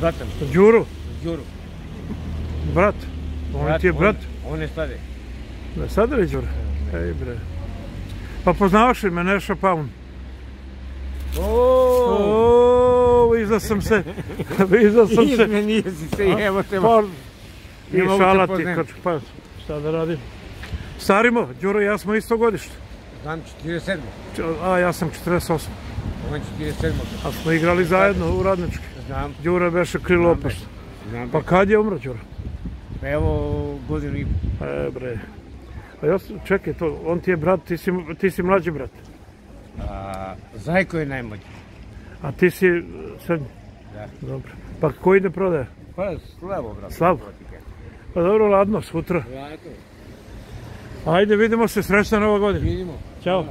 Bratom, Đuro, Đuru. brat. On ti je brat. On, on je stade. Da sada li Đuro? Ej bre. Pa poznavaš li me Neša Paun? Oooo! Vidio sam se. Vidio sam se. Izmenio si se, evo te Pa, i šala ti, pa šta da radim. Starimo, Đuro i ja smo isto godište. Znam 47. A ja sam 48. On 47. A smo igrali zajedno u radnički. Znam, Đuro beše krilo Znam. Pa kad je umro Đuro? Pa evo godinu i E bre. A ja čekaj to, on ti je brat, ti si, ti si mlađi brat. a, Zajko je najmlađi. A ti si e, srednji. Da. Dobro. Pa ko ide prodaje? Pa slavo, brate. Slavo. Pa dobro, ladno, sutra. Ajde, vidimo se, srećna nova godina. Vidimo. Ćao.